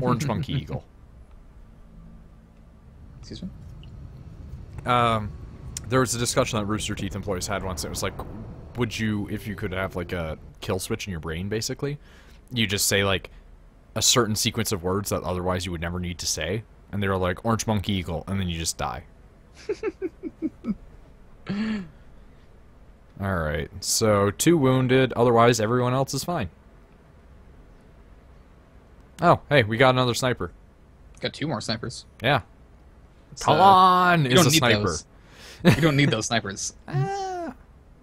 Orange Monkey Eagle. Excuse me. Um, there was a discussion that Rooster Teeth employees had once. It was like, would you, if you could have like a kill switch in your brain, basically, you just say like a certain sequence of words that otherwise you would never need to say, and they were like Orange Monkey Eagle, and then you just die. All right, so two wounded. Otherwise, everyone else is fine. Oh, hey, we got another sniper. Got two more snipers. Yeah, uh, on, You is a sniper. You don't need those snipers.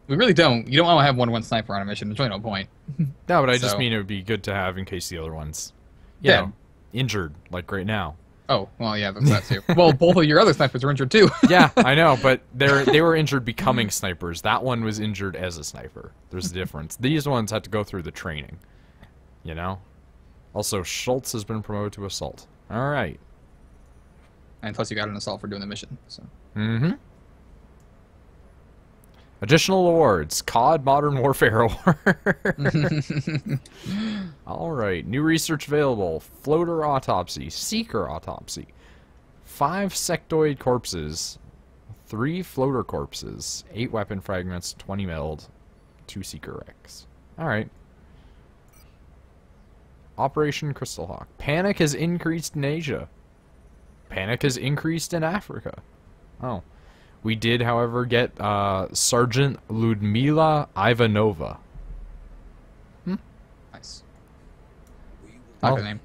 We really don't. You don't want to have one one sniper on a mission. There's really no point. No, but I just mean it would be good to have in case the other ones, you Yeah. know, injured like right now. Oh, well, yeah, that's that too. well, both of your other snipers are injured too. Yeah, I know, but they're they were injured becoming snipers. That one was injured as a sniper. There's a difference. These ones had to go through the training. You know. Also, Schultz has been promoted to assault. All right. and plus, you got an assault for doing the mission. So Mm-hmm. Additional awards: COD Modern Warfare Award. All right, new research available: floater autopsy, seeker autopsy, five sectoid corpses, three floater corpses, eight weapon fragments, twenty meld, two seeker wrecks. All right. Operation Crystal Hawk. Panic has increased in Asia. Panic has increased in Africa. Oh. We did, however, get uh, Sergeant Ludmila Ivanova. Hmm? nice. Oh. Not good name.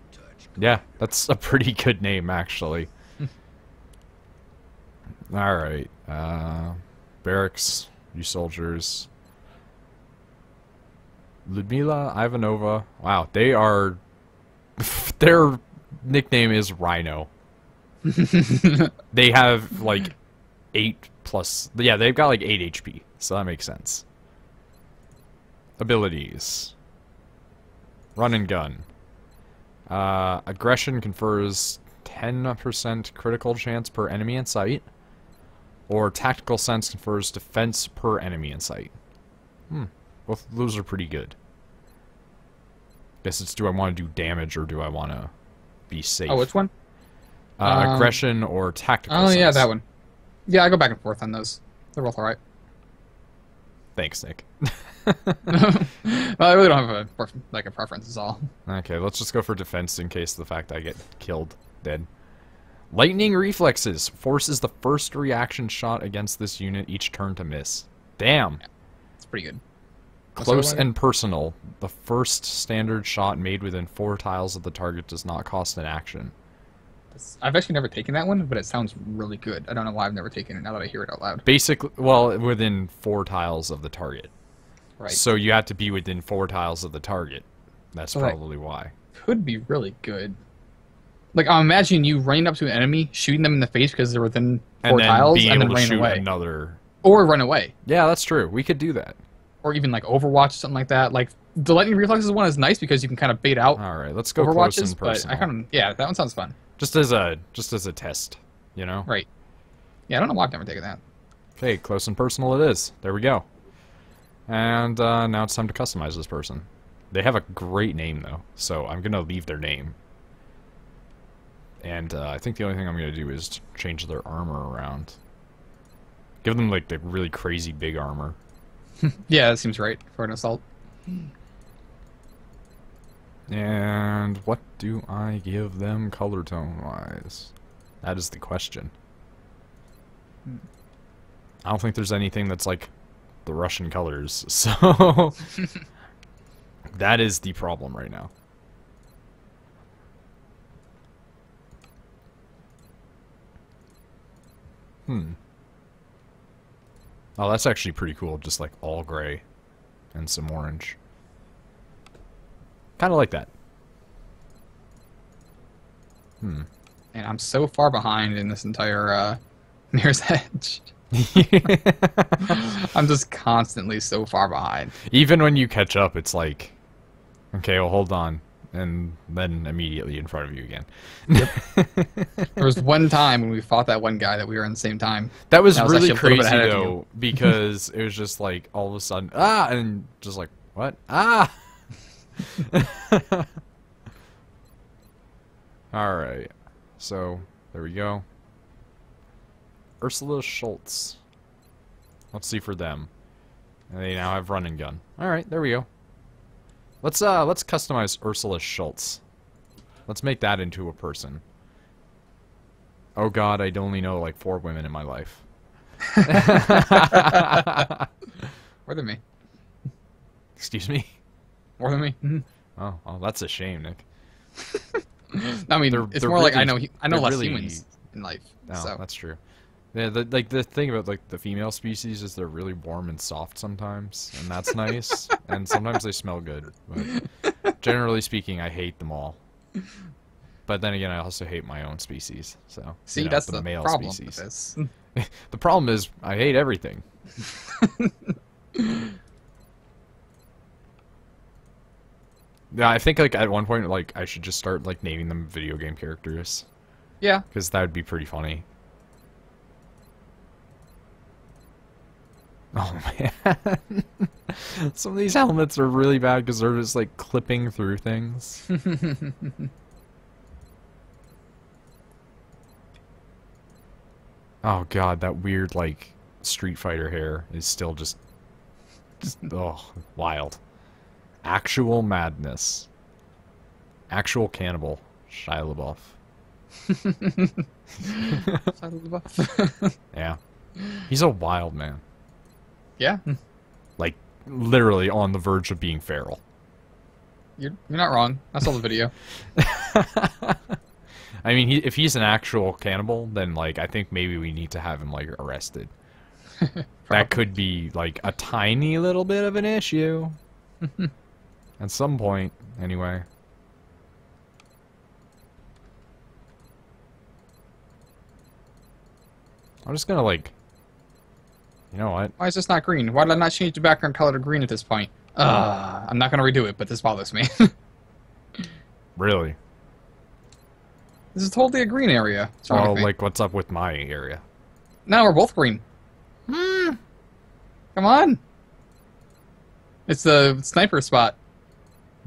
Yeah, that's a pretty good name, actually. All right. Uh, barracks, you soldiers. Ludmila Ivanova. Wow, they are. Their nickname is Rhino. they have like eight plus. Yeah, they've got like eight HP, so that makes sense. Abilities. Run and gun. Uh, aggression confers 10% critical chance per enemy in sight. Or tactical sense confers defense per enemy in sight. Hmm. Both those are pretty good. Guess it's do I want to do damage or do I want to be safe? Oh, which one? uh, um, aggression or tactical Oh, yeah, that one. Yeah, I go back and forth on those. They're both alright. Thanks, Nick. well, I really don't have a like a preference. Is all. Okay, let's just go for defense in case the fact I get killed dead. Lightning reflexes forces the first reaction shot against this unit each turn to miss. Damn. It's pretty good. Close and personal. The first standard shot made within four tiles of the target does not cost an action. I've actually never taken that one, but it sounds really good. I don't know why I've never taken it. Now that I hear it out loud. Basically, well, within four tiles of the target. Right. So you have to be within four tiles of the target. That's So, probably why. could be really good. Like I'm imagining you running up to an enemy, shooting them in the face because they're within And four then tiles, being and able then to running shoot away, another. or run away, Yeah, that's true. We could do that. Or even like Overwatch, something like that. Like the lightning reflexes one is nice because you can kind of bait out All right, let's go close Overwatches, and but. I kind of yeah, that one sounds fun. Just as a just as a test, you know. Right. Yeah, I don't know why I've never taken that. Okay, close and personal it is. There we go. And uh, now it's time to customize this person. They have a great name though, so I'm gonna leave their name. And uh, I think the only thing I'm gonna do is change their armor around. Give them like the really crazy big armor. Yeah, that seems right for an assault. And what do I give them color tone wise? That is the question. I don't think there's anything that's like the Russian colors, so that is the problem right now. Hmm. Oh, that's actually pretty cool. Just like all gray and some orange. Kind of like that. Hmm. And I'm so far behind in this entire uh, Mirror's Edge. I'm just constantly so far behind. Even when you catch up, it's like, okay, well, hold on. And then immediately in front of you again. There was one time when we fought that one guy that we were in the same time. That was was really actually a little bit crazy, though, because it was just like all of a sudden, ah, and just like, what? Ah! Alright. So, there we go. Ursula Schultz. Let's see for them. And they now have run and gun. Alright, there we go. Let's uh let's customize Ursula Schultz. Let's make that into a person. Oh god, I only know like four women in my life. More than me. Excuse me? More than me. Mhm. Oh, oh that's a shame, Nick. I mean, They're- it's they're more like I know I know less really- humans in life. Oh, so that's true. Yeah, the, like the thing about like the female species is they're really warm and soft sometimes, and that's nice. and sometimes they smell good. But generally speaking, I hate them all. But then again, I also hate my own species. So you see, know, that's the, the, male problem species. The problem is I hate everything. yeah, I think like at one point like I should just start like naming them video game characters Yeah, because that would be pretty funny. Oh man, some of these helmets are really bad because they're just like clipping through things. oh god, that weird like Street Fighter hair is still just, just oh wild. Actual madness. Actual cannibal. Shia LaBeouf. The buff. Yeah, he's a wild man. Yeah, hmm. Like literally on the verge of being feral. you're you're not wrong. I saw the video. I mean, he, if he's an actual cannibal, then like I think maybe we need to have him like arrested. that could be like a tiny little bit of an issue. At some point, anyway. I'm just gonna like, you know what? Why is this not green? Why did I not change the background color to green at this point? Uh, I'm not gonna redo it, but this bothers me. Really? this is totally a green area. Wrong Well, like, what's up with my area? No, we're both green. Hmm. Come on. It's the sniper spot,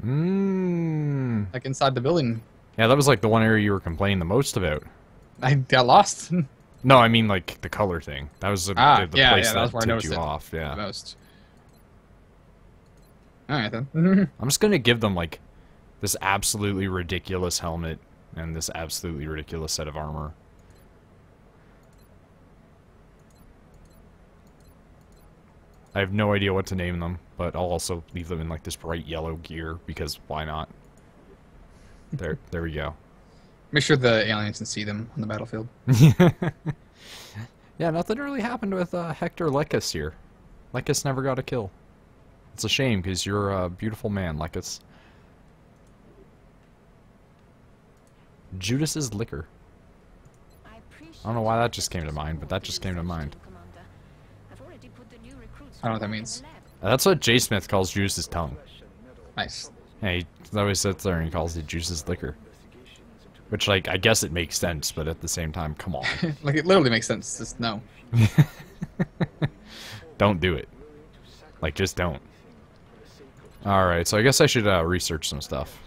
Mmm. like inside the building. Yeah, that was like the one area you were complaining the most about. I got lost No, I mean like the color thing. That was the, Ah, the, the yeah, place yeah, that that's where I tipped noticed you it. off. Yeah. most. All right then. I'm just gonna give them like this absolutely ridiculous helmet and this absolutely ridiculous set of armor. I have no idea what to name them, but I'll also leave them in like this bright yellow gear because why not? There, there we go. Make sure the aliens can see them on the battlefield. Yeah, nothing really happened with uh, Hector Lekis here. Lekis never got a kill. It's a shame because you're a beautiful man, Lekis. Judas's liquor. I I don't know why that just came to mind, but that just came to mind. I don't know what that means. Uh, That's what Jay Smith calls Judas's tongue. Nice. Yeah, he always sits there and he calls it Juice's liquor. Which, like, I guess it makes sense, but at the same time, come on. like it literally makes sense. Just no. don't do it. Like, just don't. Alright, so I guess I should uh, research some stuff.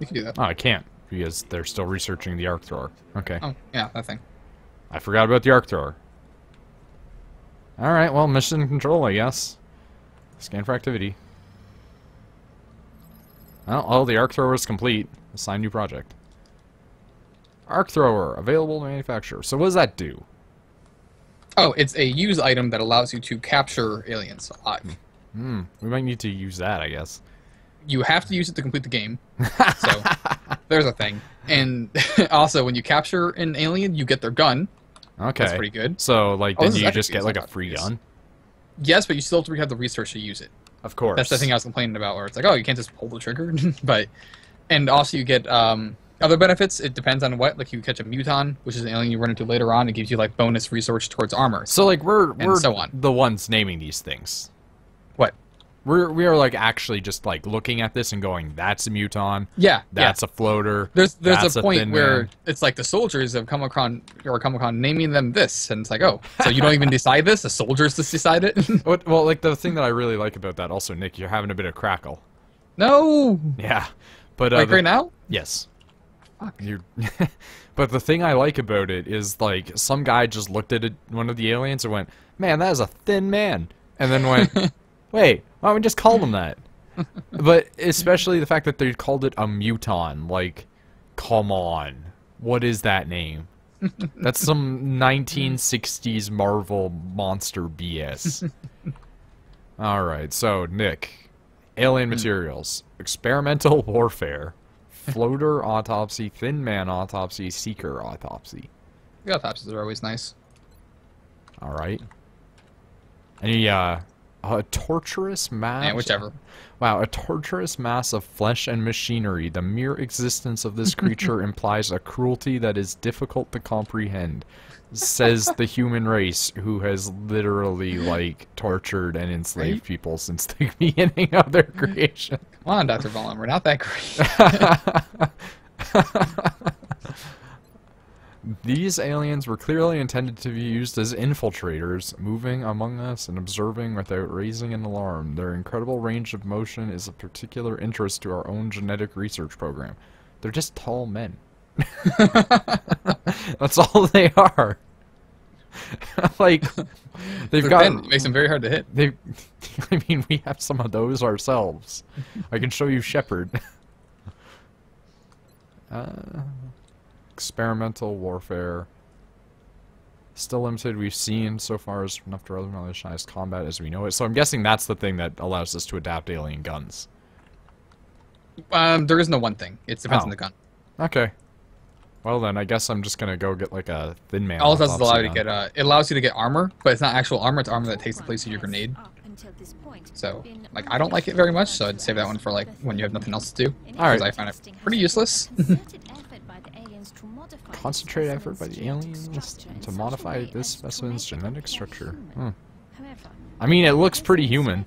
You can do that. Oh, I can't, because they're still researching the arc thrower. Okay. Oh yeah, that thing. I forgot about the arc thrower. Alright, well, mission control, I guess. Scan for activity. Well, oh, the arc thrower is complete. Assign new project. Arc thrower, available to manufacture. So what does that do? Oh, it's a use item that allows you to capture aliens alive. Hmm, we might need to use that, I guess. You have to use it to complete the game. So there's a thing. And also, when you capture an alien, you get their gun. Okay. That's pretty good. So, like, Oh, then you just get, like, a free gun? Yes, but you still have to have the research to use it. Of course. That's the thing I was complaining about, where it's like, oh, you can't just pull the trigger. but and also you get um, other benefits. It depends on what. Like you catch a muton, which is an alien you run into later on. It gives you like bonus resource towards armor. So, like, we're, we're so on. the ones naming these things. We're, we are, like, actually just, like, looking at this and going, that's a muton. Yeah, That's yeah. a floater. There's there's that's a point where man. it's like the soldiers have come across or come across naming them this, and it's like, oh, so you don't even decide this? The soldiers just decide it? What, well, like the thing that I really like about that, also, Nick, you're having a bit of crackle. no. Yeah, But uh, like the- right now? yes, but the thing I like about it is like some guy just looked at it, one of the aliens and went, "Man, that is a thin man," and then went, "Wait, why don't we just call them that?" but especially the fact that they called it a muton. Like, come on, what is that name? That's some 1960s Marvel monster BS. All right, so Nick, alien materials, experimental warfare, floater autopsy, thin man autopsy, seeker autopsy. The autopsies are always nice. All right. Any uh, a torturous mass. Yeah, whichever. Wow, a torturous mass of flesh and machinery. The mere existence of this creature implies a cruelty that is difficult to comprehend, says the human race, who has literally like tortured and enslaved people since the beginning of their creation. Come on, Dr. Vahlen, we're not that great. These aliens were clearly intended to be used as infiltrators, moving among us and observing without raising an alarm. Their incredible range of motion is of particular interest to our own genetic research program. They're just tall men. That's all they are. like they've got. It makes them very hard to hit. they I mean we have some of those ourselves. I can show you Shepard. uh, experimental warfare. Still limited. We've seen so far as enough to revolutionize combat as we know it. So I'm guessing that's the thing that allows us to adapt alien guns. Um, there is no one thing. It depends Oh. on the gun. Okay. Well then, I guess I'm just gonna go get like a thin man. All it does is allow you to get uh, it allows you to get armor, but it's not actual armor. It's armor that takes the place of your grenade. So, like, I don't like it very much, so I'd save that one for like when you have nothing else to do. Alright. I find it pretty useless. Concentrate effort by the aliens to modify this specimen's genetic structure. Hmm. I mean, it looks pretty human.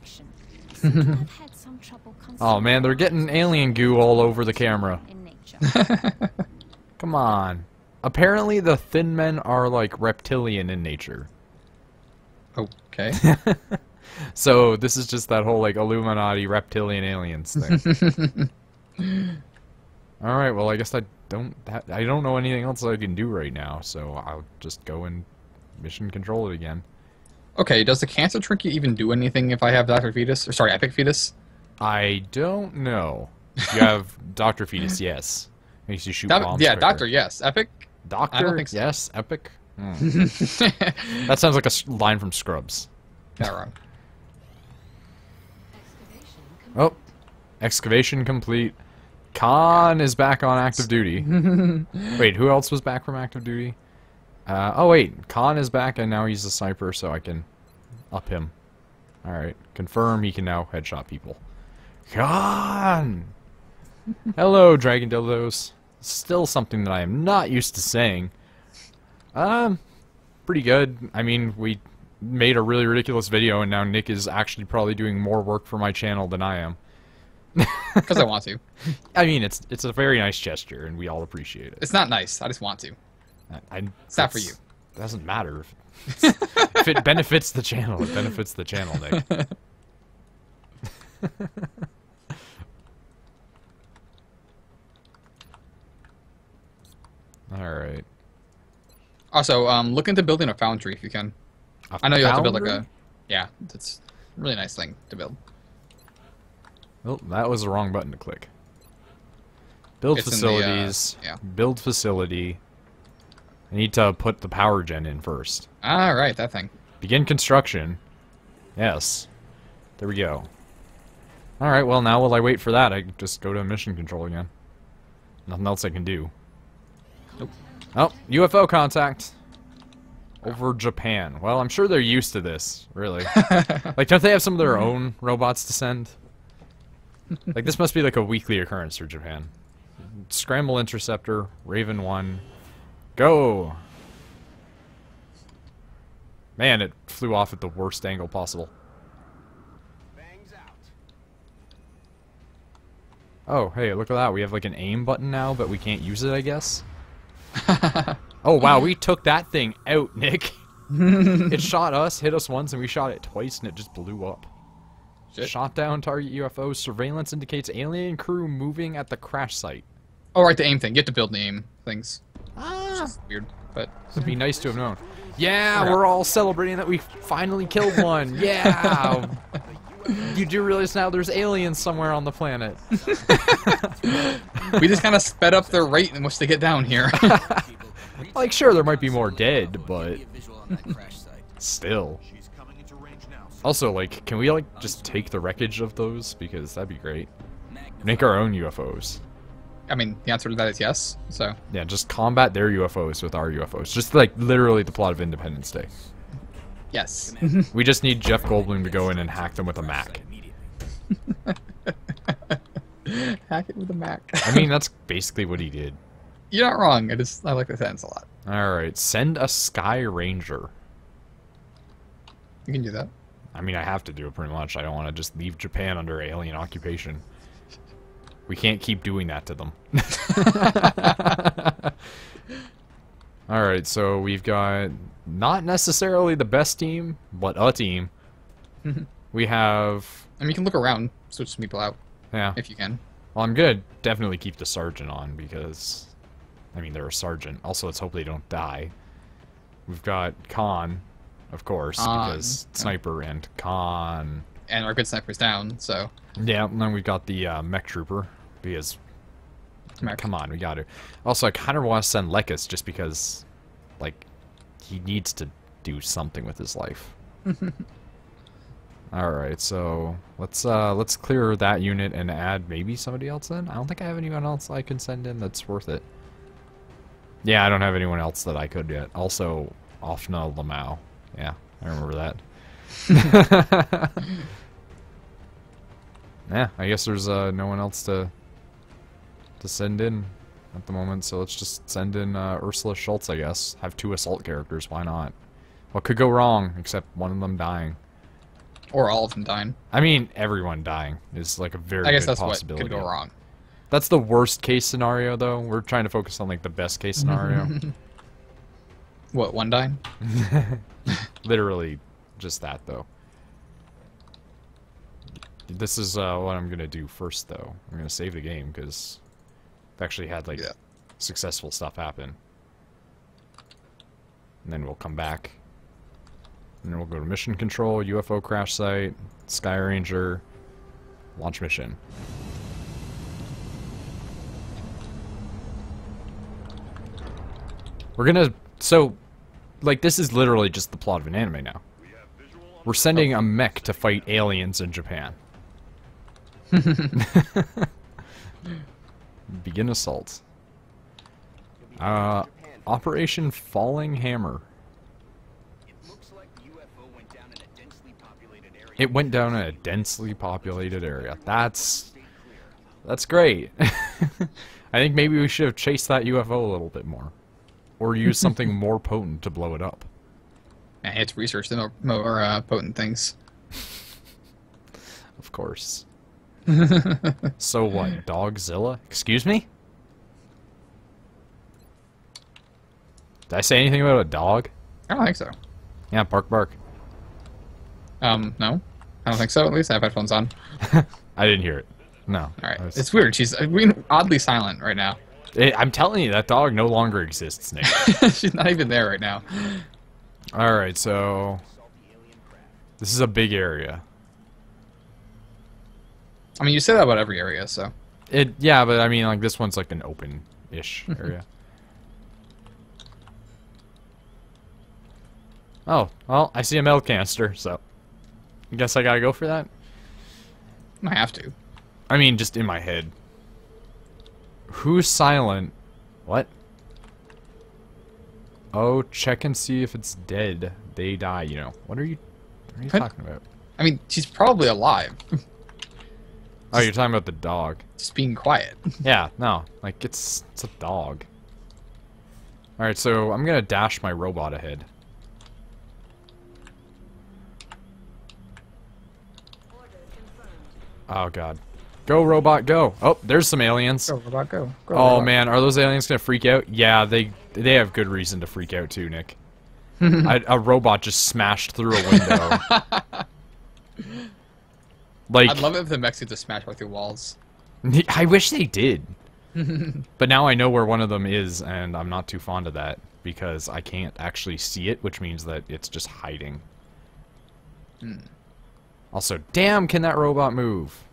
Oh man, they're getting alien goo all over the camera. Come on. Apparently, the thin men are like reptilian in nature. Okay. So this is just that whole like Illuminati reptilian aliens thing. All right. Well, I guess I don't. Ha- I don't know anything else I can do right now, so I'll just go and mission control it again. Okay, does the cancer trinket even do anything if I have Dr. Fetus? Or sorry, Epic Fetus? I don't know. If you have Doctor Fetus, yes. Makes you shoot Doc- bombs. yeah, quicker. Doctor, yes. Epic? Doctor, so. yes. Epic. Hmm. That sounds like a line from Scrubs. Not wrong. Oh, excavation complete. Khan is back on active duty. wait, who else was back from active duty? Uh, oh wait, Khan is back and now he's a sniper, so I can up him. All right, confirm he can now headshot people. Khan. Hello, Dragon Dildos. Still something that I am not used to saying. Um, pretty good. I mean, we made a really ridiculous video, and now Nick is actually probably doing more work for my channel than I am. Because I want to. I mean, it's it's a very nice gesture, and we all appreciate it. It's not nice. I just want to. I, I- It's not for you. Doesn't matter if, if it benefits the channel. It benefits the channel, Nick. all right. Also, um, look into building a foundry if you can. A I know you have to build like a. Yeah, it's a really nice thing to build. Oh, that was the wrong button to click. Build It's in the, uh, facilities. yeah. Build facility. I need to put the power gen in first. Ah, right, that thing. Begin construction. Yes. There we go. Alright, well now while I wait for that, I just go to mission control again. Nothing else I can do. Nope. Oh, UFO contact. Over Japan. Well, I'm sure they're used to this, really. like, don't they have some of their own robots to send? Like, this must be like a weekly occurrence for Japan. Scramble Interceptor, Raven 1. Go! Man, it flew off at the worst angle possible. Oh, hey, look at that. We have like an aim button now, but we can't use it, I guess. oh, wow, we took that thing out, Nick. it shot us, hit us once, and we shot it twice, and it just blew up. Shit. Shot down target UFO. Surveillance indicates alien crew moving at the crash site. Oh, right, the aim thing. You have to build the aim things. Ah, weird, but it'd be nice to have known. Yeah, Yeah. we're all celebrating that we finally killed one. Yeah. you do realize now there's aliens somewhere on the planet. we just kind of sped up their rate in which they get down here. Like, sure, there might be more dead, but still. Also, like, can we, like, just take the wreckage of those? Because that'd be great. Make our own UFOs. I mean, the answer to that is yes. So Yeah, just combat their UFOs with our UFOs. Just, like, literally the plot of Independence Day. yes. We just need Jeff Goldblum to go in and hack them with a Mac. Hack it with a Mac. I mean, that's basically what he did. You're not wrong. I just I like the sentence a lot. Alright, send a Sky Ranger. You can do that. I mean, I have to do it pretty much. I don't want to just leave Japan under alien occupation. We can't keep doing that to them. Alright, so we've got not necessarily the best team, but a team. we have. I mean, you can look around, switch some people out Yeah. if you can. Well, I'm gonna definitely keep the sergeant on because, I mean, they're a sergeant. Also, let's hope they don't die. We've got Khan, of course, Khan, because yeah. sniper and con. And our good sniper's down, so Yeah, and then we've got the uh, mech trooper because, Mech. come on, we got to. Also, I kind of want to send Lekis just because, like, he needs to do something with his life. All right, so let's uh let's clear that unit and add maybe somebody else in. I don't think I have anyone else I can send in that's worth it. Yeah, I don't have anyone else that I could yet. Also, Offna Lamau. Yeah, I remember that. yeah, I guess there's uh, no one else to to send in at the moment, so let's just send in uh, Ursula Schultz, I guess. Have two assault characters, why not? What could go wrong except one of them dying? or all of them dying. I mean, everyone dying is like a very I guess good that's what possibility. could go wrong. That's the worst case scenario, though. We're trying to focus on like the best case scenario. What one dime? Literally, just that though. This is uh, what I'm gonna do first, though. I'm gonna save the game because I've actually had like Yeah. successful stuff happen, and then we'll come back, and then we'll go to mission control, UFO crash site, Sky Ranger, launch mission. We're gonna so like this is literally just the plot of an anime now. We're sending a mech to fight aliens in Japan. Begin assault. Uh, Operation Falling Hammer. It went down in a densely populated area. That's that's great. I think maybe we should have chased that UFO a little bit more, or use something more potent to blow it up. I had to research the more, more uh, potent things. Of course. so what? Dogzilla? Excuse me? Did I say anything about a dog? I don't think so. Yeah, bark bark. Um, no, I don't think so. At least I have headphones on. I didn't hear it. No. All right, was- it's weird. She's uh, being oddly silent right now. It- I'm telling you, that dog no longer exists, Nick. She's not even there right now. Alright, so... This is a big area. I mean, you say that about every area, so It, yeah, but I mean, like, this one's like an open-ish area. oh, well, I see a metal canister, so... I guess I gotta go for that? I have to. I mean, just in my head. Who's silent? What? Oh, check and see if it's dead. They die, you know. What are you, what are you talking about? I mean, she's probably alive. Oh, you're talking about the dog. Just being quiet. Yeah, no. Like, it's, it's a dog. Alright, so I'm gonna dash my robot ahead. Oh, God. Go, robot, go. Oh, there's some aliens. Go, robot, go. go Oh robot. man, are those aliens gonna freak out? Yeah, they they have good reason to freak out too, Nick. I, a robot just smashed through a window. Like, I'd love it if the mechs could just smash right through walls. I wish they did. but now I know where one of them is, and I'm not too fond of that because I can't actually see it, which means that it's just hiding. Hmm. Also, damn, can that robot move?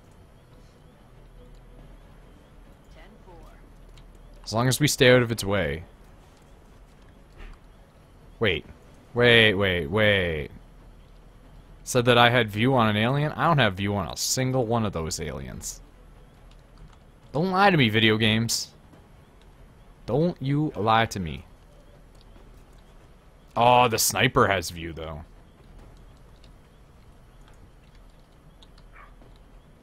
As long as we stay out of its way. Wait. Wait, wait, wait. Said that I had view on an alien? I don't have view on a single one of those aliens. Don't lie to me, video games. Don't you lie to me. Oh, the sniper has view, though.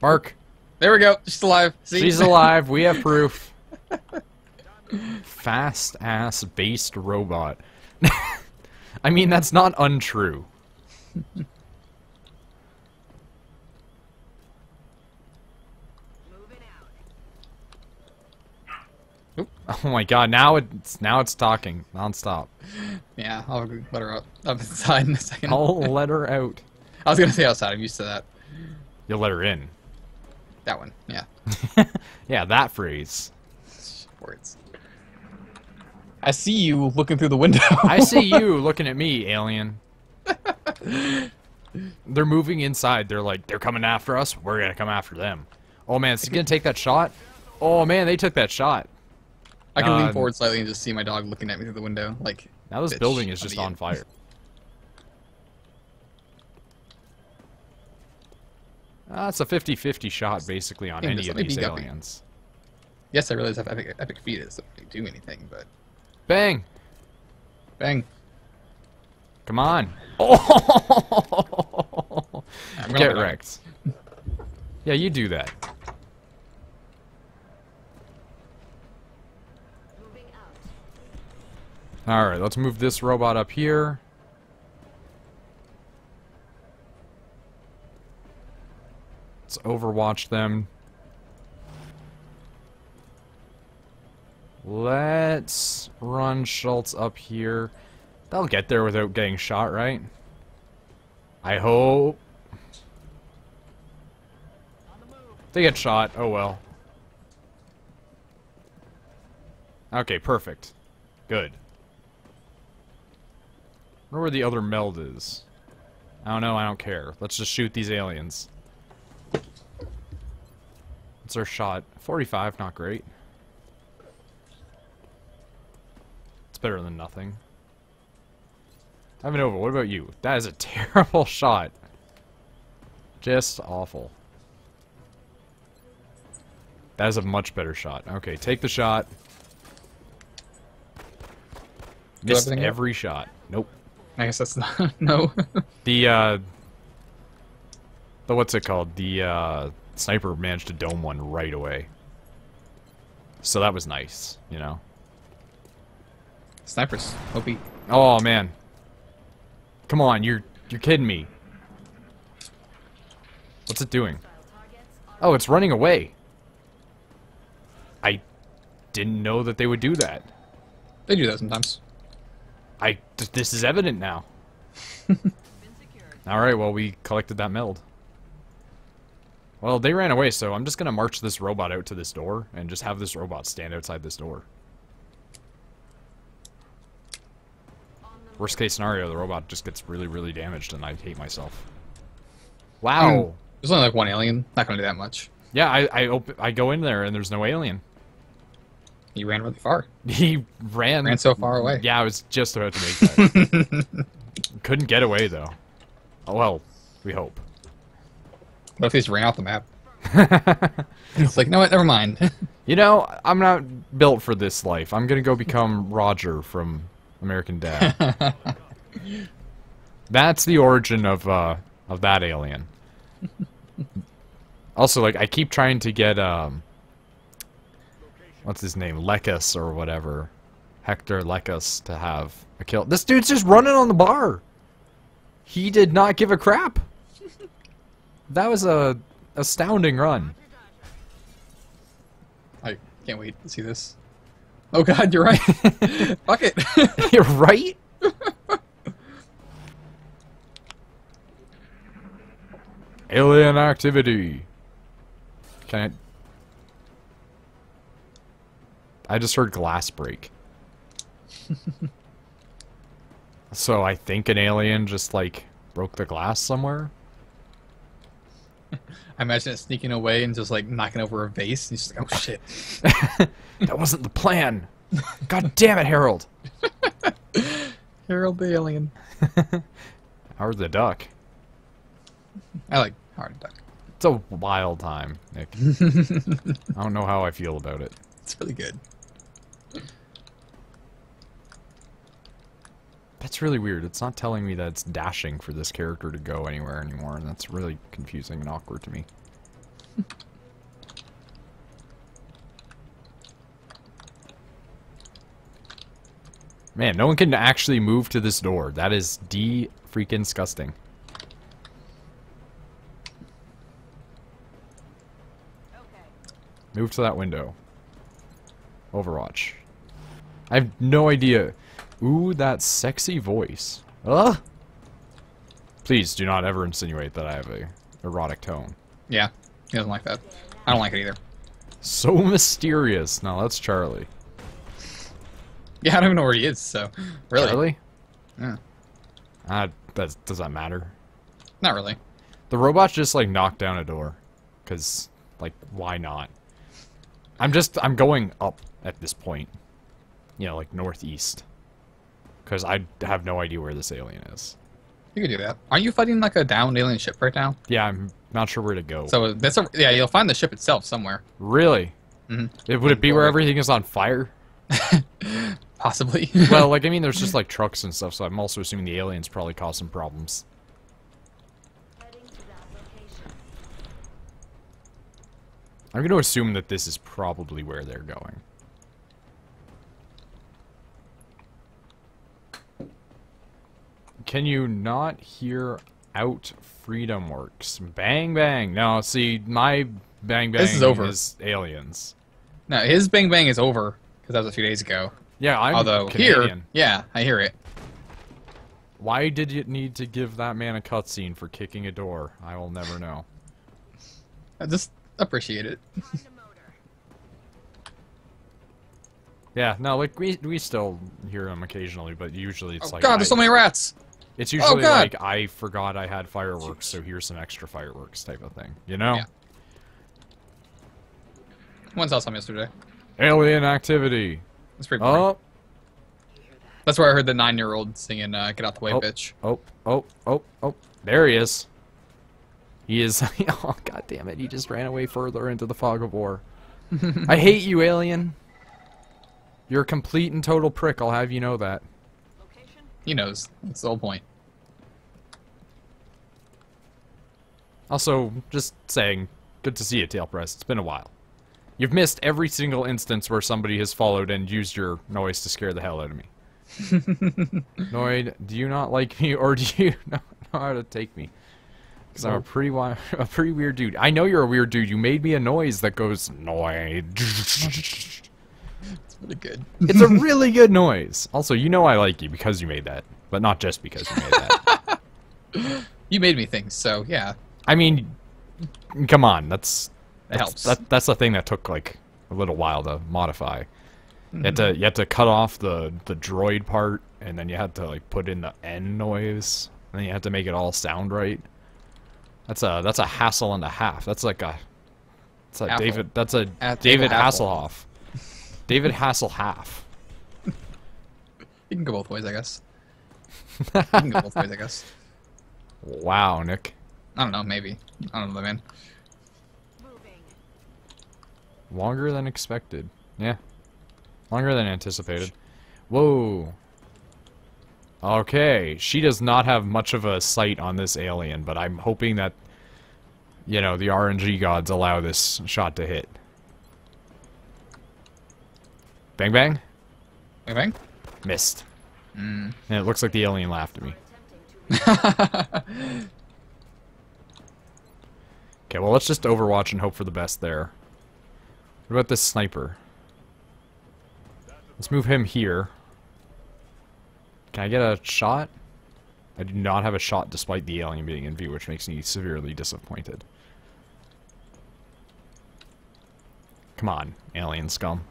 Mark, There we go. She's alive. See? she's alive. We have proof. Fast ass based robot. I mean, that's not untrue. Oh my god, now it's now it's talking nonstop. yeah, I'll let her up, up inside in a second. I'll let her out. I was gonna say outside. I'm used to that. You'll let her in. That one. Yeah. Yeah, that phrase. Words. I see you looking through the window. I see you looking at me, alien. They're moving inside. They're like, they're coming after us. We're gonna come after them. Oh man, is he gonna take that shot? Oh man, they took that shot. I can Uh, lean forward slightly and just see my dog looking at me through the window. Like, Now this Bitch, building is just idiot. on fire. Uh, a 50-50 shot, basically, on Damn, any of let these be guppy. aliens. yes, I realize I have epic, epic fetus. Doesn't really do anything, but Bang! bang. Come on! Oh! Get let it out. wrecked. Yeah, you do that. Alright, let's move this robot up here. Let's overwatch them. Let's run Schultz up here. They'll get there without getting shot, right? I hope. They get shot. Oh well. Okay, perfect. Good. Wonder where the other meld is. I don't know, I don't care. Let's just shoot these aliens. What's our shot? 45, not great. It's better than nothing. Ivanova, what about you? That is a terrible shot. Just awful. That is a much better shot. Okay, take the shot. Do Missed everything yet? every shot. Nope. I guess that's not no. The uh the what's it called? The uh sniper managed to dome one right away. So that was nice, you know. Snipers. OP. Oh man. Come on, you're you're kidding me. What's it doing? Oh, it's running away. I didn't know that they would do that. They do that sometimes. I th- this is evident now. All right, well we collected that meld. Well, they ran away, so I'm just gonna march this robot out to this door and just have this robot stand outside this door. Worst case scenario, the robot just gets really, really damaged, and I hate myself. Wow. Mm. There's only like one alien. Not gonna do that much. Yeah, I I, op- I go in there and there's no alien. He ran really far. He ran. Ran so far away. Yeah, I was just about to make that. Couldn't get away though. Oh well, we hope. What if he just ran off the map? it's like, no? Never mind. You know, I'm not built for this life. I'm gonna go become Roger from American Dad. That's the origin of uh of that alien. also, like I keep trying to get um what's his name? Lekus or whatever. Hector Lekus to have a kill. This dude's just running on the bar. He did not give a crap. That was a astounding run. I can't wait to see this. Oh god, you're right. Fuck it. You're right? Alien activity. Can I... I just heard glass break. so I think an alien just, like, broke the glass somewhere? I imagine it sneaking away and just like knocking over a vase. And he's just like, oh shit. that wasn't the plan. God damn it, Harold. Harold the alien. Howard the duck. I like Howard the duck. It's a wild time, Nick. I don't know how I feel about it. It's really good. That's really weird. It's not telling me that it's dashing for this character to go anywhere anymore, and that's really confusing and awkward to me. Man, no one can actually move to this door. That is D freaking disgusting. Move to that window. Overwatch. I have no idea. Ooh, that sexy voice. Ugh! Please do not ever insinuate that I have a erotic tone. Yeah, he doesn't like that. I don't like it either. So mysterious. Now that's Charlie. Yeah, I don't even know where he is, so... Really? Charlie? Yeah. Uh, that, does that matter? Not really. The robots just, like, knocked down a door. Because, like, why not? I'm just, I'm going up at this point. You know, like, northeast. Because I have no idea where this alien is. You can do that. Aren't you fighting, like, a downed alien ship right now? Yeah, I'm not sure where to go. So, that's a... Yeah, you'll find the ship itself somewhere. Really? Mhm. It, would it be where everything is on fire? Possibly. well, like, I mean, there's just, like, trucks and stuff, so I'm also assuming the aliens probably cause some problems. Heading to that location. I'm going to assume that this is probably where they're going. Can you not hear out Freedom Works? Bang bang. No, see, my bang bang This is over. aliens. no, his bang bang is over, because that was a few days ago. Yeah, I'm Although, Canadian. here... Yeah, I hear it. Why did you need to give that man a cutscene for kicking a door? I will never know. I just appreciate it. Find a motor. Yeah, no, like we we still hear him occasionally, but usually it's Oh like god, there's so many rats! It's usually God. like I forgot I had fireworks, so here's some extra fireworks type of thing. You know? Yeah. One saw some yesterday. Alien activity. That's pretty boring. Oh, That's where I heard the nine-year-old singing uh, "Get Out the Way, Oh. bitch." oh, oh, oh, oh. There he is. He is. oh, god damn it! He just ran away further into the fog of war. I hate you, alien. You're a complete and total prick. I'll have you know that. He knows. That's the whole point. Also, just saying, good to see you, Tail Press. It's been a while. You've missed every single instance where somebody has followed and used your noise to scare the hell out of me. Noid, do you not like me, or do you not know how to take me? Because I'm a pretty a pretty weird dude. I know you're a weird dude. You made me a noise that goes Noid. It's really good. it's a really good noise. Also, you know I like you because you made that, but not just because you made that. You made me think, so yeah, I mean, come on, that's That's- helps. That, that's the thing that took like a little while to modify. You had to hmm. you had to cut off the the droid part, and then you had to like put in the N noise, and then you had to make it all sound right. That's a that's a hassle and a half. That's like a that's a Apple. David that's a David Apple. Hasselhoff. David Hasselhoff. You can go both ways, I guess. you can go both ways, I guess. Wow, Nick. I don't know, maybe. I don't know, man. Longer than expected. Yeah. Longer than anticipated. Whoa. Okay, she does not have much of a sight on this alien, but I'm hoping that, you know, the RNG gods allow this shot to hit. Bang bang? Bang bang. Missed. Mm. And it looks like the alien laughed at me. Okay, well, let's just overwatch and hope for the best there. What about this sniper? Let's move him here. Can I get a shot? I do not have a shot despite the alien being in view, which makes me severely disappointed. Come on, alien scum.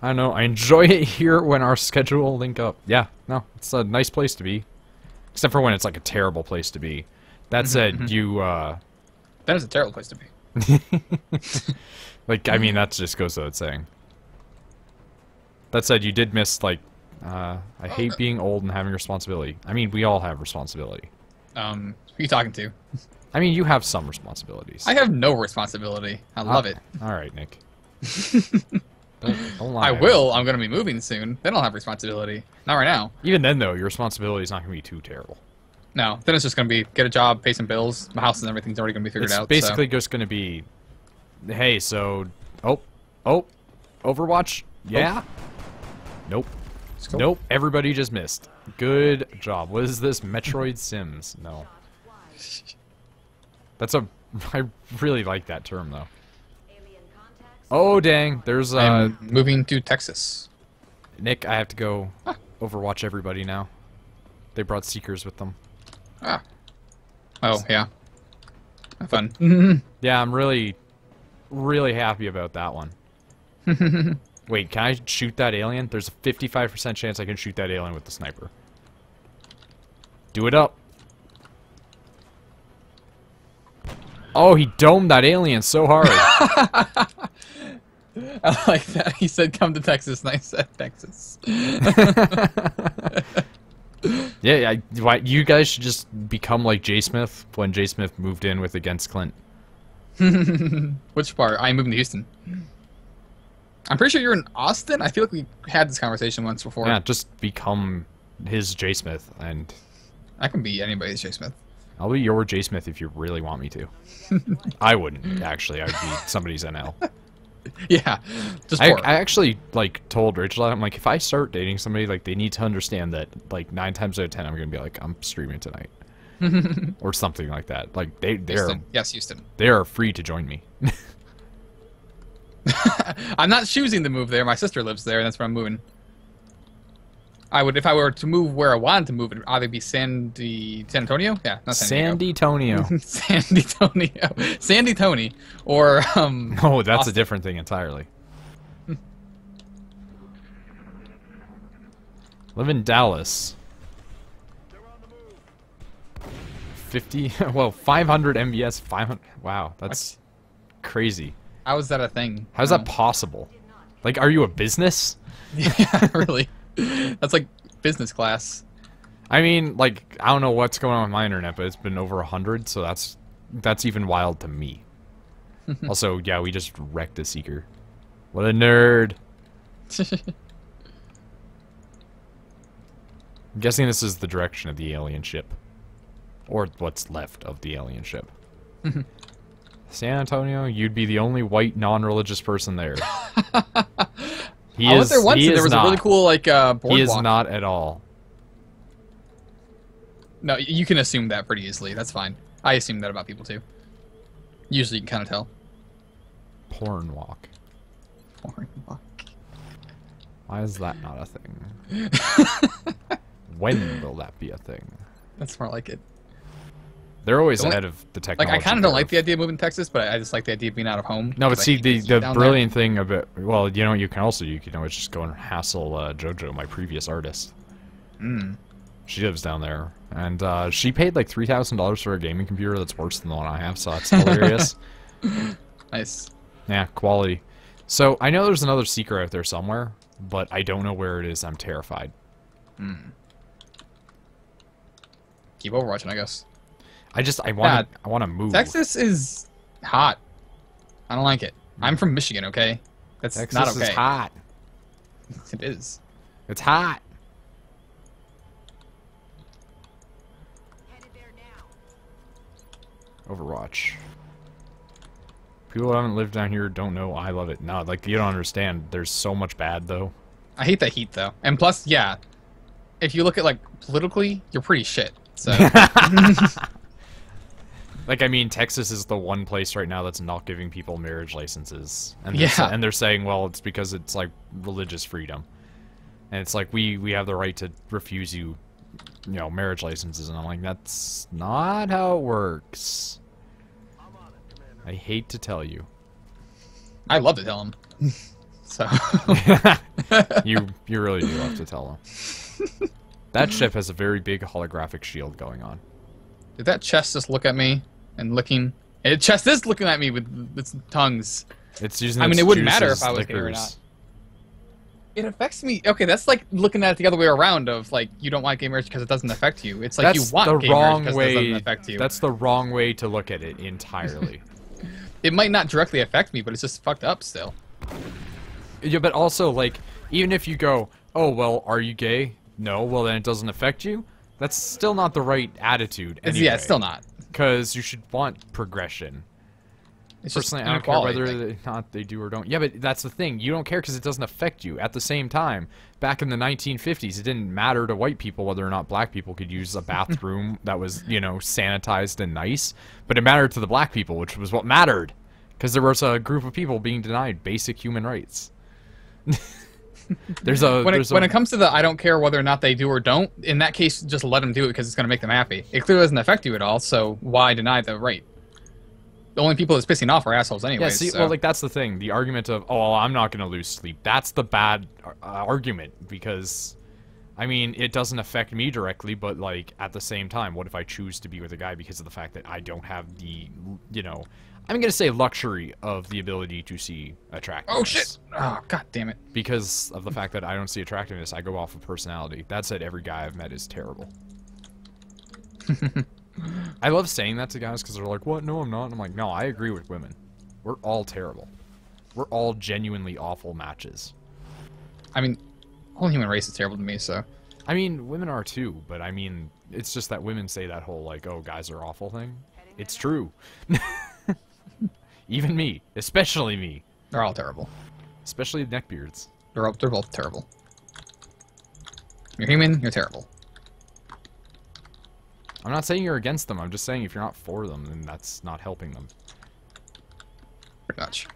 I don't know, I enjoy it here when our schedule link up. Yeah, no, it's a nice place to be. Except for when it's like a terrible place to be. That said, you, uh, That is a terrible place to be. like, I mean, that just goes without saying. That said, you did miss, like, uh, I hate being old and having responsibility. I mean, we all have responsibility. Um, who are you talking to? I mean, you have some responsibilities. I have no responsibility. I love it. All right, Nick. don't, don't. I will. I'm going to be moving soon. Then I'll have responsibility. Not right now. Even then, though, your responsibility is not going to be too terrible. No. Then it's just going to be get a job, pay some bills. My house and everything's already going to be figured out. It's out. basically just going to be, hey, so, oh, oh, Overwatch, yeah, nope, so, nope. Everybody just missed. Good job. What is this? Metroid Sims? No. That's a. I really like that term though. Oh dang! There's uh, I'm moving to Texas. Nick. I have to go Overwatch everybody now. They brought seekers with them. Ah. Oh, yeah. Have fun. Yeah, I'm really, really happy about that one. Wait, can I shoot that alien? There's a 55% chance I can shoot that alien with the sniper. Do it up. Oh, he domed that alien so hard. I like that. He said, come to Texas, and I said, Texas. yeah, I, why, you guys should just become like Jay Smith when Jay Smith moved in with Against Clint. Which part? Oh, I'm moving to Houston. I'm pretty sure you're in Austin. I feel like we had this conversation once before. Yeah, just become his Jay Smith, and I can be anybody's Jay Smith. I'll be your Jay Smith if you really want me to. I wouldn't, actually. I'd be somebody's NL. Yeah, just I. I actually like told Rachel I'm like if I start dating somebody like they need to understand that like nine times out of ten I'm gonna be like I'm streaming tonight or something like that like they they're Houston. Yes, Houston. they are free to join me I'm not choosing to move there. My sister lives there, and that's where I'm moving. I would, if I were to move where I wanted to move, it would either be Sandy, San Antonio. Yeah, not San Sandy Tonio Diego. Sandy Tonio, Sandy Tony, or um. oh that's a different thing entirely. Live in Dallas. 50 well 500 MBS 500 wow that's crazy. How is that a thing? how's that possible? Like are you a business? Yeah, really. That's like business class. I mean, like, I don't know what's going on with my internet, but it's been over a hundred, so that's that's even wild to me. also, yeah, we just wrecked a seeker. What a nerd! I'm guessing this is the direction of the alien ship, or what's left of the alien ship. San Antonio, you'd be the only white non-religious person there. He I is. was there once, he and there was not. a really cool like uh, boardwalk. He is not at all. No, you can assume that pretty easily. That's fine. I assume that about people too. Usually, you can kind of tell. Porn walk. Porn walk. Why is that not a thing? when will that be a thing? That's more like it. They're always The only- ahead of the technology. Like. I kind of don't like the idea of moving to Texas, but I just like the idea of being out of home. No, but see the the brilliant thing of it. well, you know what you can also you can always just go and hassle uh, JoJo, my previous artist. There. Mm. She lives down there, and uh, she paid like three thousand dollars for a gaming computer that's worse than the one I have, so that's hilarious. Nice. yeah, quality. So I know there's another seeker out there somewhere, but I don't know where it is. I'm terrified. Keep overwatching, I guess. I just I want Yeah, I want to move. Texas is hot. I don't like it. Mm. I'm from Michigan, okay? That's Texas not okay. Texas is hot. It is. It's hot. Headed there now. Overwatch. People who haven't lived down here don't know I love it. No, like you don't understand. There's so much bad though. I hate the heat though. And plus, yeah, if you look at like politically, you're pretty shit. So Like I mean, Texas is the one place right now that's not giving people marriage licenses, and they're, Yeah. and they're saying, well, it's because it's like religious freedom, and it's like we we have the right to refuse you you know, marriage licenses, and I'm like, that's not how it works. I hate to tell you. I love to tell him. so you you really do love to tell them. That ship has a very big holographic shield going on. did that chest just look at me and looking. It chest is looking at me with its tongues. It's using. I mean, it wouldn't matter if I was gay or not. It affects me. Okay, that's like looking at it the other way around. Of like, you don't want gay marriage because it doesn't affect you. It's like That's you want the gay wrong because it way. doesn't affect you. That's the wrong way to look at it entirely. It might not directly affect me, but it's just fucked up still. yeah, but also like, even if you go, oh well, are you gay? No, well then it doesn't affect you. That's still not the right attitude. It's, yeah, it's still not. Because you should want progression. It's Personally, I don't care whether thing. they, not they do or don't. Yeah, but that's the thing. You don't care because it doesn't affect you. At the same time, back in the 1950s, it didn't matter to white people whether or not black people could use a bathroom that was, you know, sanitized and nice. But it mattered to the black people, which was what mattered, because there was a group of people being denied basic human rights. there's a when it, there's when it comes to the I don't care whether or not they do or don't, in that case, just let them do it because it's going to make them happy. It clearly doesn't affect you at all, so why deny the right? The only people that's pissing off are assholes anyway. Yeah, see, so. well, like that's the thing. The argument of, oh, well, I'm not going to lose sleep. That's the bad uh, argument because, I mean, it doesn't affect me directly, but like at the same time, what if I choose to be with a guy because of the fact that I don't have the, you know, I'm going to say luxury of the ability to see oh, attractiveness. oh shit! Oh god damn it! Because of the fact that I don't see attractiveness, I go off of personality. That said, every guy I've met is terrible. I love saying that to guys because they're like, "What? No, I'm not." And I'm like, "No, I agree with women. We're all terrible. We're all genuinely awful matches. I mean, whole human race is terrible to me. So I mean, women are too, but I mean, it's just that women say that whole like, "Oh, guys are awful" thing. It's true. Even me, especially me, they're all terrible. especially neckbeards. They're all, they're both terrible. You're human. You're terrible. I'm not saying you're against them. I'm just saying if you're not for them, then that's not helping them. Pretty much.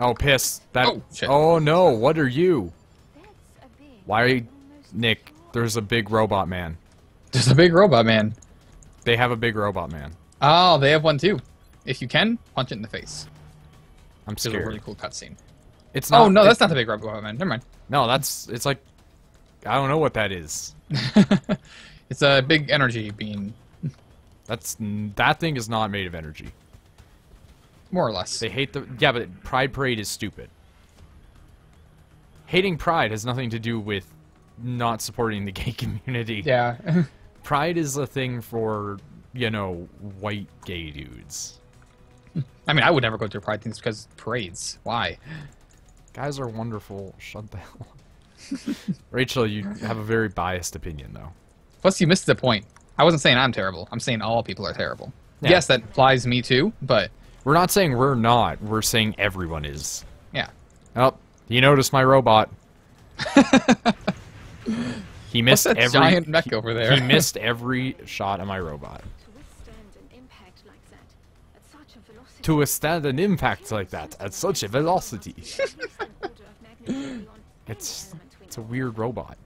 Oh, piss. That. Oh, shit. oh no! What are you? That's a bit Why, Nick? There's a big robot man. There's a big robot man. They have a big robot man. Oh, they have one too. If you can, punch it in the face. I'm scared. It's a really cool cutscene. It's not. Oh no, that's not the big robot man. Never mind. no. That's. It's like. I don't know what that is. it's a big energy being, That's that thing is not made of energy. more or less. They hate the. Yeah, but Pride Parade is stupid. Hating Pride has nothing to do with not supporting the gay community. Yeah. Pride is a thing for you know white gay dudes. I mean, I would never go to a pride things because parades. Why? Guys are wonderful. Shut the hell up. Rachel, you have a very biased opinion, though. Plus, you missed the point. I wasn't saying I'm terrible. I'm saying all people are terrible. Yeah. Yes, that applies me too. But We're not saying we're not. We're saying everyone is. yeah, Oh, you noticed my robot. he what's missed that every. giant mech over there? He missed every shot of my robot. To withstand an impact like that at such a velocity. At least an order of magnitude beyond any It's element we it's a weird robot.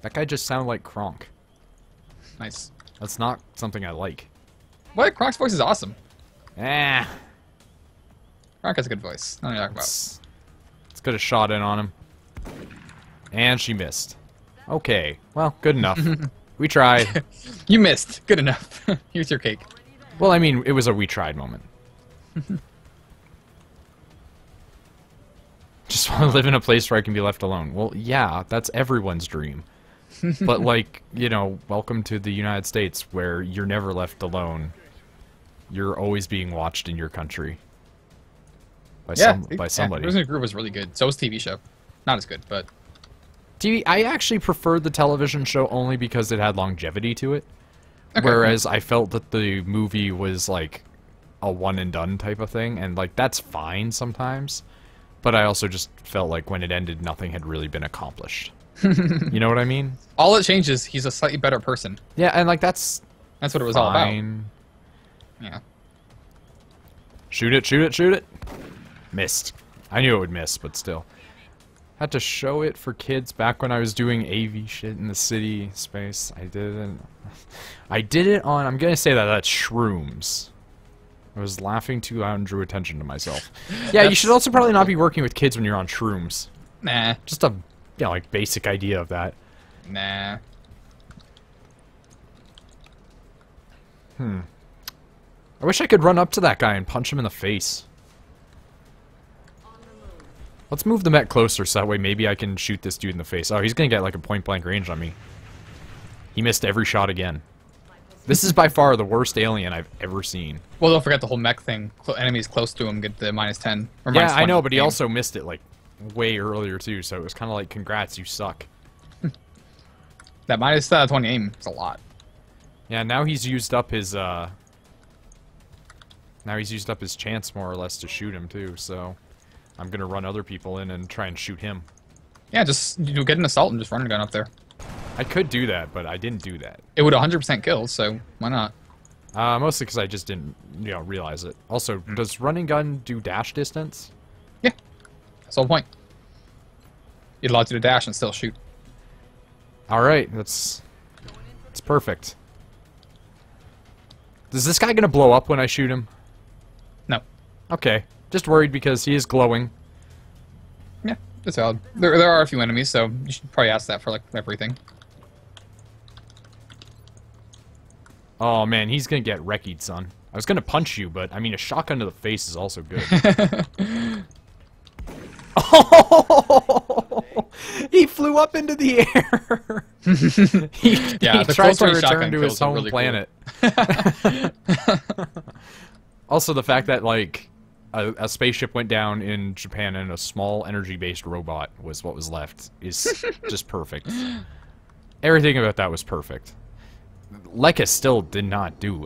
That guy just sounded like Kronk. nice. That's not something I like. What? Kronk's voice is awesome. Eh. Kronk has a good voice. Nothing to talk about. Let's, let's get a shot in on him. And she missed. Okay. Well, good enough. we tried. You missed. Good enough. Here's your cake. Well, I mean, it was a we tried moment. Just want to live in a place where I can be left alone. Well, yeah, that's everyone's dream. but like, you know, welcome to the United States where you're never left alone. You're always being watched in your country. By Yeah, some by yeah, somebody. Emperor's New Groove was really good. So was TV show. Not as good, but TV I actually preferred the television show only because it had longevity to it. Okay. Whereas I felt that the movie was like a one and done type of thing, and like that's fine sometimes. But I also just felt like when it ended, nothing had really been accomplished. you know what I mean? all it changes, he's a slightly better person. Yeah, and like that's That's what it was all about. fine. Yeah. Shoot it, shoot it, shoot it. Missed. I knew it would miss, but still. Had to show it for kids back when I was doing AV shit in the city space. I didn't. I did it on. I'm gonna say that that's shrooms. I was laughing too loud and drew attention to myself. Yeah, you should also probably not be working with kids when you're on shrooms. Nah, Just a, you know, like basic idea of that. nah. Hmm. I wish I could run up to that guy and punch him in the face. Let's move the mech closer so that way maybe I can shoot this dude in the face. Oh, he's gonna get like a point blank range on me. He missed every shot again. This is by far the worst alien I've ever seen. Well, don't forget the whole mech thing. Cl- enemies close to him get the minus 10. Or Yeah, minus I know, but he game. also missed it like way earlier too, so it was kind of like, congrats, you suck. That minus uh, 20 aim is a lot. Yeah, now he's used up his, uh... Now he's used up his chance, more or less, to shoot him, too, so... I'm gonna run other people in and try and shoot him. Yeah, just you get an assault and just run a gun up there. I could do that, but I didn't do that. It would 100% kill, so why not? Uh, mostly because I just didn't, you know, realize it. Also, does running gun do dash distance? Yeah, that's the whole point. It allows you to dash and still shoot. Alright, that's... It's perfect. Is this guy gonna blow up when I shoot him? No. Okay. Just worried because he is glowing. Yeah, it's valid. There, there are a few enemies, so you should probably ask that for like everything. Oh man, he's gonna get wrecked, son. I was gonna punch you, but I mean, a shotgun to the face is also good. oh! He flew up into the air. he, Yeah, he tried to return to his home really cool. planet. also, the fact that like a, a spaceship went down in Japan and a small energy-based robot was what was left is just perfect. Everything about that was perfect. Leica still did not do